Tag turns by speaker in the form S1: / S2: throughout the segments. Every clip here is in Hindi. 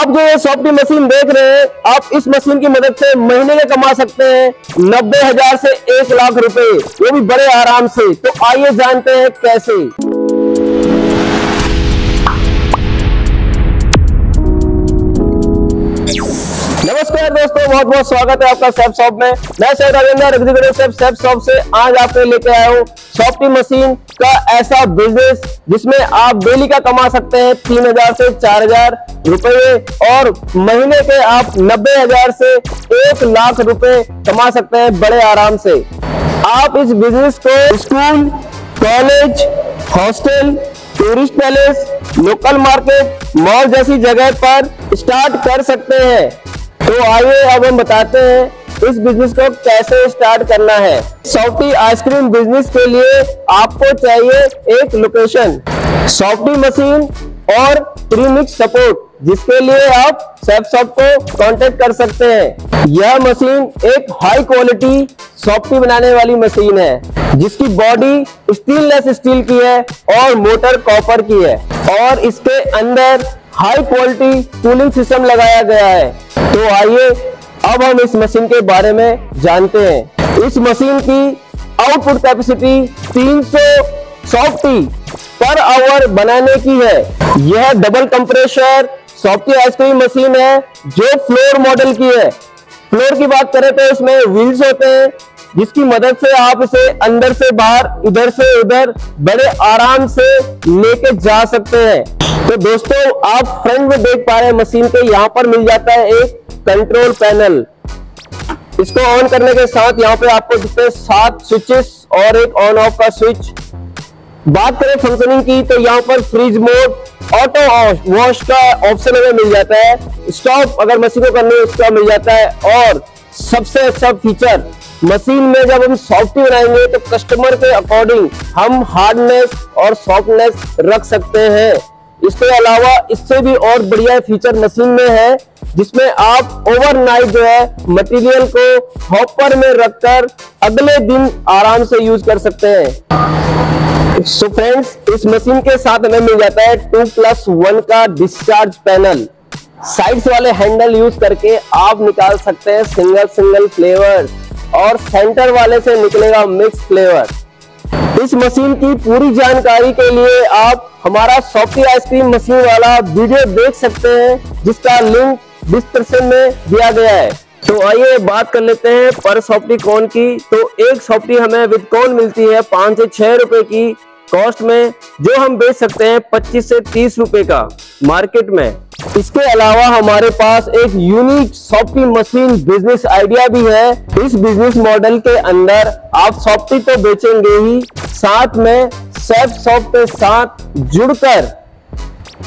S1: आप जो ये सॉफ्टी मशीन देख रहे हैं, आप इस मशीन की मदद से महीने में कमा सकते हैं नब्बे हज़ार से एक लाख रुपए। वो भी बड़े आराम से। तो आइए जानते हैं कैसे। नमस्कार दोस्तों, बहुत बहुत स्वागत है आपका सेफ़ शॉप में। मैं सर सेफ़ सेफ़ शॉप से आज आपके लेके आया हूँ सॉफ्टी मशीन का ऐसा बिज़नेस जिसमें आप डेली का कमा सकते हैं तीन हज़ार से चार हज़ार रुपये और महीने के आप नब्बे हज़ार से एक लाख रुपए कमा सकते हैं बड़े आराम से। आप इस बिज़नेस को school college hostel tourist palace local market mall जैसी जगह पर स्टार्ट कर सकते हैं। तो आइए अब हम बताते हैं इस बिज़नेस को कैसे स्टार्ट करना है। सॉफ्टी आइसक्रीम बिज़नेस के लिए आपको चाहिए एक लोकेशन सॉफ्टी मशीन और प्रीमिक्स सपोर्ट जिसके लिए आप सेफ़ शॉप को कांटेक्ट कर सकते हैं। यह मशीन एक हाई क्वालिटी सॉफ्टी बनाने वाली मशीन है, जिसकी बॉडी स्टीललेस स्टील की है और मोटर कॉपर की है और इसके अंदर हाई क्वालिटी कूलिंग सिस्टम लगाया गया है। तो आइए, अब हम इस मशीन के बारे में जानते हैं। इस मशीन की output capacity 300 softy per hour बनाने की है। यह double compressor softy ice cream machine है, जो फ्लोर मॉडल की है। फ्लोर की बात करें तो इसमें व्हील्स होते हैं जिसकी मदद से आप इसे अंदर से बाहर, इधर से उधर बड़े आराम से लेके जा सकते हैं। तो दोस्तों, आप फ्रंट में देख पा रहे हैं मशीन के, यहाँ पर मिल जाता है एक कंट्रोल पैनल इसको ऑन करने के साथ यहाँ पे आपको दिखते हैं सात स्विचेस और एक ऑन ऑफ़ का स्विच बात करें फंक्शनिंग की तो यहाँ पर फ्रिज मोड ऑटो वॉश का ऑप्शन हमें मिल जाता है। स्टॉप अगर मशीन को करनी उसका मिल जाता है। और सबसे अच्छा फीचर मशीन में जब हम सॉफ्टी बनाएँगे तो कस्टमर के अकॉर्डिंग हम हार्डनेस और सॉफ्टनेस रख सकते हैं। इसके अलावा इससे भी और बढ़िया फीचर मशीन में है, जिसमें आप ओवरनाइट जो है मटेरियल को हॉपर में रखकर अगले दिन आराम से यूज़ कर सकते हैं। सो so फ्रेंड्स इस मशीन के साथ हमें मिल जाता है टू प्लस वन का डिस्चार्ज पैनल साइड्स वाले हैंडल यूज़ करके आप निकाल सकते हैं सिंगल सिंगल फ्लेवर और सेंटर वाले से निकलेगा मिक्स फ्लेवर इस मशीन की पूरी जानकारी के लिए आप हमारा सॉफ्टी आइसक्रीम मशीन वाला वीडियो देख सकते हैं, जिसका लिंक डिस्क्रिप्शन में दिया गया है। तो आइए बात कर लेते हैं पर सॉफ्टी कौन की। तो एक सॉफ्टी हमें विद कौन मिलती है, पाँच से छह रुपए की। कॉस्ट में जो हम बेच सकते हैं, पच्चीस से तीस रुपए का। मार्केट में इसके अलावा हमारे पास एक unique softy machine business idea भी है। इस बिज़नेस मॉडल के अंदर आप सॉफ्टी तो बेचेंगे ही, साथ में सेफ़ सॉफ्ट के साथ जुड़कर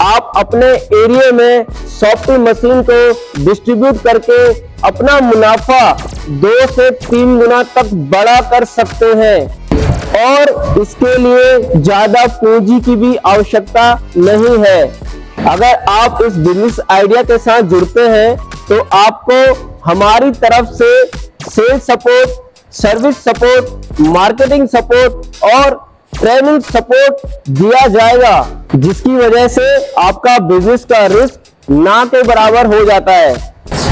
S1: आप अपने एरिया में सॉफ्टी मशीन को डिस्ट्रीब्यूट करके अपना मुनाफा दो से तीन गुना तक बड़ा कर सकते हैं। और इसके लिए ज़्यादा पूंजी की भी आवश्यकता नहीं है। अगर आप इस बिज़नेस आइडिया के साथ जुड़ते हैं तो आपको हमारी तरफ़ से sales support service support marketing support और ट्रेनिंग सपोर्ट दिया जाएगा, जिसकी वजह से आपका बिज़नेस का रिस्क ना के बराबर हो जाता है।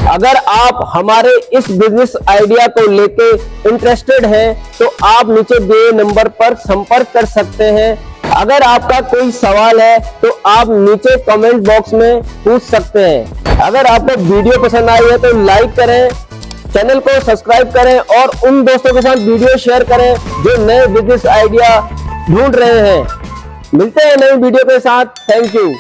S1: अगर आप हमारे इस बिज़नेस आइडिया को लेके इंटरेस्टेड हैं तो आप नीचे दिए नंबर पर संपर्क कर सकते हैं। अगर आपका कोई सवाल है तो आप नीचे कमेंट बॉक्स में पूछ सकते हैं। अगर आपको वीडियो पसंद आई है तो लाइक करें चैनल को सब्सक्राइब करें और उन दोस्तों के साथ वीडियो शेयर करें जो नए बिज़नेस आइडिया ढूंढ रहे हैं। मिलते हैं नई वीडियो के साथ। Thank you